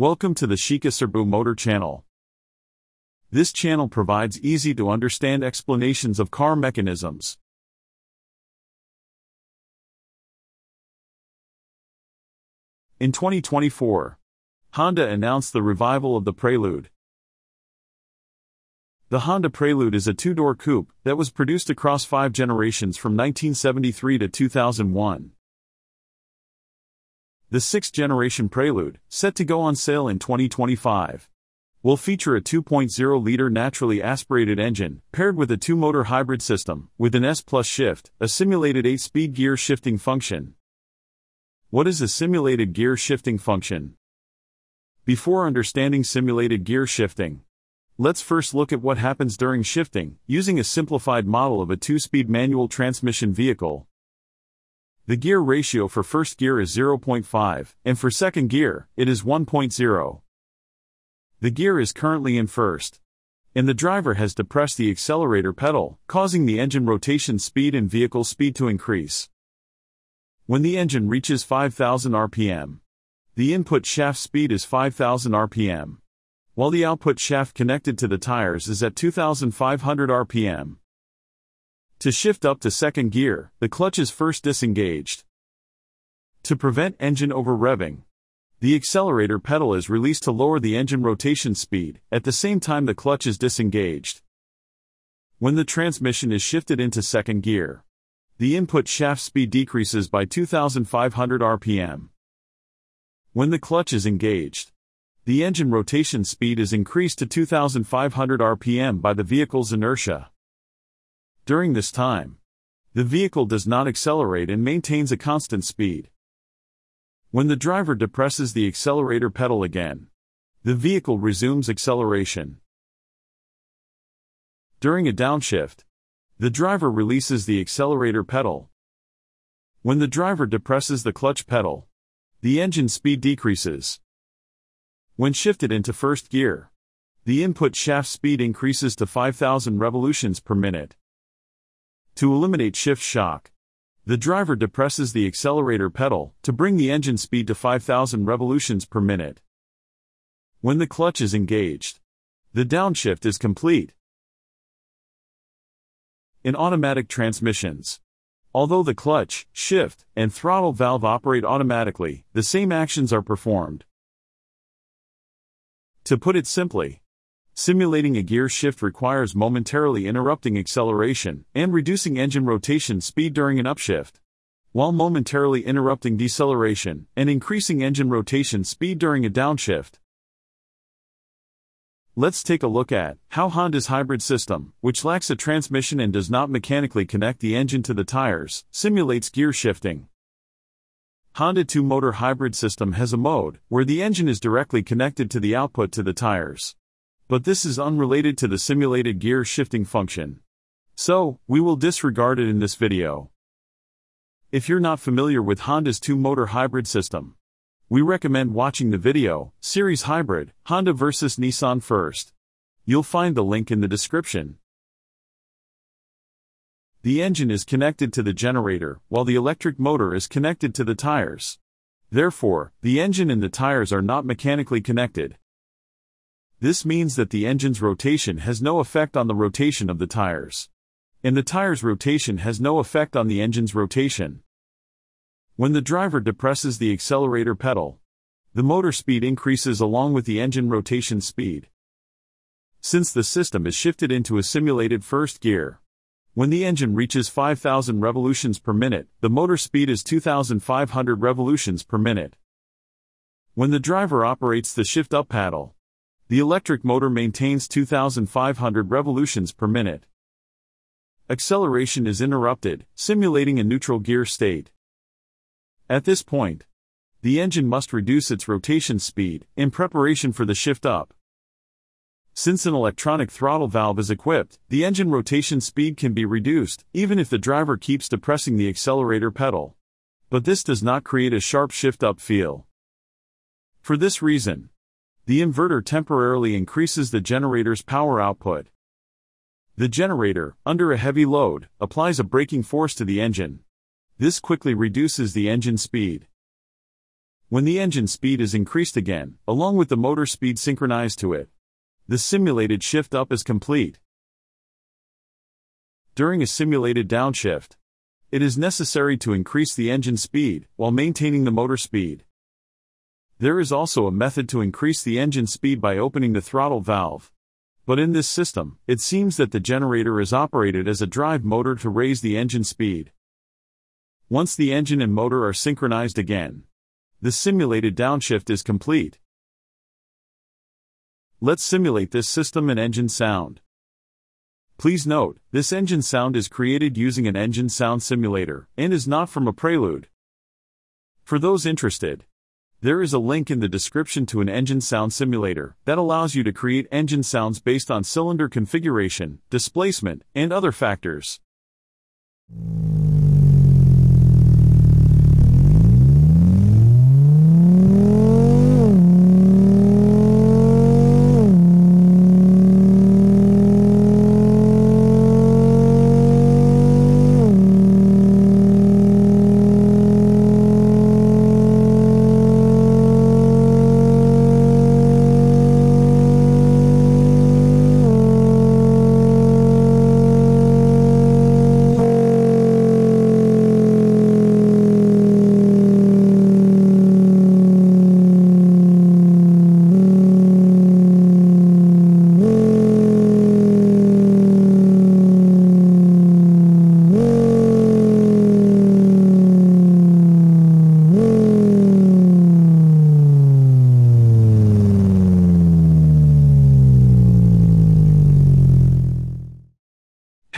Welcome to the Sikasabu Motor channel. This channel provides easy to understand explanations of car mechanisms. In 2024, Honda announced the revival of the Prelude. The Honda Prelude is a two-door coupe that was produced across five generations from 1973 to 2001. The sixth generation Prelude, set to go on sale in 2025, will feature a 2.0 liter naturally aspirated engine, paired with a two motor hybrid system, with an S plus shift, a simulated 8 speed gear shifting function. What is a simulated gear shifting function? Before understanding simulated gear shifting, let's first look at what happens during shifting, using a simplified model of a two speed manual transmission vehicle. The gear ratio for first gear is 0.5, and for second gear, it is 1.0. The gear is currently in first. And the driver has depressed the accelerator pedal, causing the engine rotation speed and vehicle speed to increase. When the engine reaches 5000 RPM, the input shaft speed is 5000 RPM, while the output shaft connected to the tires is at 2500 RPM. To shift up to second gear, the clutch is first disengaged. To prevent engine over revving, the accelerator pedal is released to lower the engine rotation speed, at the same time the clutch is disengaged. When the transmission is shifted into second gear, the input shaft speed decreases by 2500 RPM. When the clutch is engaged, the engine rotation speed is increased to 2500 RPM by the vehicle's inertia. During this time, the vehicle does not accelerate and maintains a constant speed. When the driver depresses the accelerator pedal again, the vehicle resumes acceleration. During a downshift, the driver releases the accelerator pedal. When the driver depresses the clutch pedal, the engine speed decreases. When shifted into first gear, the input shaft speed increases to 5000 revolutions per minute. To eliminate shift shock, the driver depresses the accelerator pedal to bring the engine speed to 5000 revolutions per minute. When the clutch is engaged, the downshift is complete. In automatic transmissions, although the clutch, shift, and throttle valve operate automatically, the same actions are performed. To put it simply, Simulating a gear shift requires momentarily interrupting acceleration and reducing engine rotation speed during an upshift, while momentarily interrupting deceleration and increasing engine rotation speed during a downshift. Let's take a look at how Honda's hybrid system, which lacks a transmission and does not mechanically connect the engine to the tires, simulates gear shifting. Honda 2 motor hybrid system has a mode where the engine is directly connected to the output to the tires but this is unrelated to the simulated gear shifting function. So, we will disregard it in this video. If you're not familiar with Honda's two-motor hybrid system, we recommend watching the video, Series Hybrid, Honda vs Nissan first. You'll find the link in the description. The engine is connected to the generator, while the electric motor is connected to the tires. Therefore, the engine and the tires are not mechanically connected. This means that the engine's rotation has no effect on the rotation of the tires. And the tire's rotation has no effect on the engine's rotation. When the driver depresses the accelerator pedal, the motor speed increases along with the engine rotation speed. Since the system is shifted into a simulated first gear, when the engine reaches 5000 revolutions per minute, the motor speed is 2500 revolutions per minute. When the driver operates the shift up paddle, the electric motor maintains 2,500 revolutions per minute. Acceleration is interrupted, simulating a neutral gear state. At this point, the engine must reduce its rotation speed in preparation for the shift up. Since an electronic throttle valve is equipped, the engine rotation speed can be reduced even if the driver keeps depressing the accelerator pedal. But this does not create a sharp shift up feel. For this reason, the inverter temporarily increases the generator's power output. The generator, under a heavy load, applies a braking force to the engine. This quickly reduces the engine speed. when the engine speed is increased again, along with the motor speed synchronized to it. The simulated shift up is complete. During a simulated downshift, it is necessary to increase the engine speed while maintaining the motor speed. There is also a method to increase the engine speed by opening the throttle valve. But in this system, it seems that the generator is operated as a drive motor to raise the engine speed. Once the engine and motor are synchronized again, the simulated downshift is complete. Let's simulate this system and engine sound. Please note, this engine sound is created using an engine sound simulator and is not from a prelude. For those interested, there is a link in the description to an engine sound simulator that allows you to create engine sounds based on cylinder configuration, displacement, and other factors.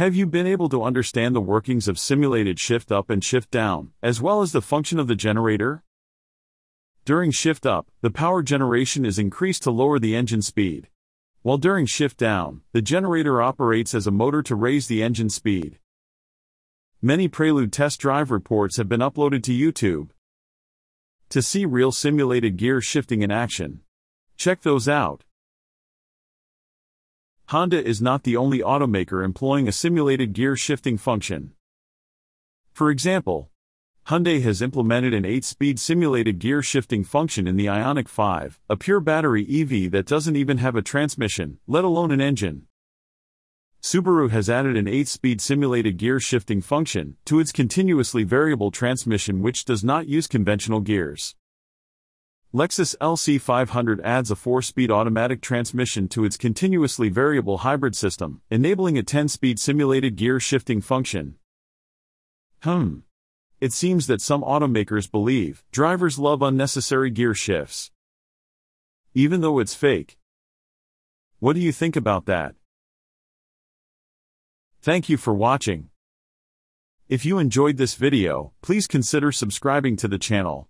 Have you been able to understand the workings of simulated shift up and shift down, as well as the function of the generator? During shift up, the power generation is increased to lower the engine speed. While during shift down, the generator operates as a motor to raise the engine speed. Many Prelude test drive reports have been uploaded to YouTube. To see real simulated gear shifting in action, check those out. Honda is not the only automaker employing a simulated gear shifting function. For example, Hyundai has implemented an 8-speed simulated gear shifting function in the Ioniq 5, a pure battery EV that doesn't even have a transmission, let alone an engine. Subaru has added an 8-speed simulated gear shifting function to its continuously variable transmission which does not use conventional gears. Lexus LC500 adds a 4-speed automatic transmission to its continuously variable hybrid system, enabling a 10-speed simulated gear shifting function. Hmm. It seems that some automakers believe drivers love unnecessary gear shifts. Even though it's fake. What do you think about that? Thank you for watching. If you enjoyed this video, please consider subscribing to the channel.